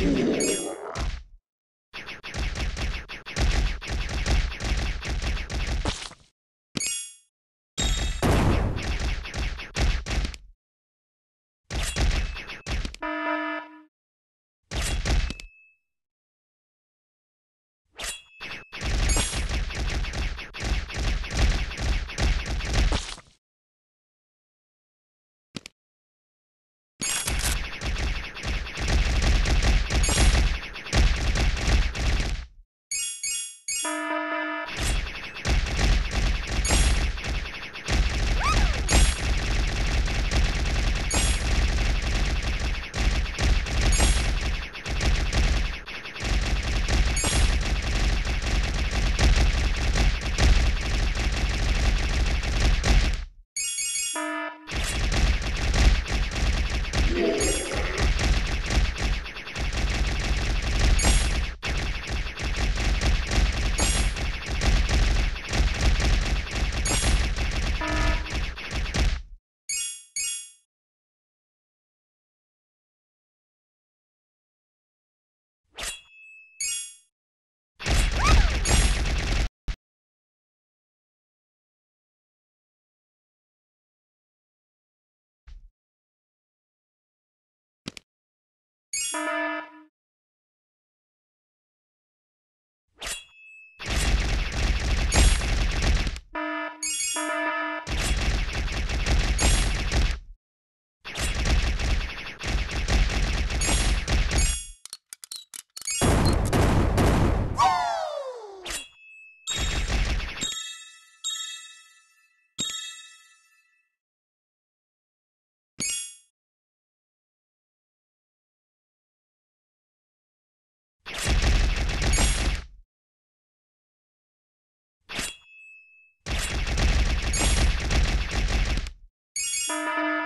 Música thank you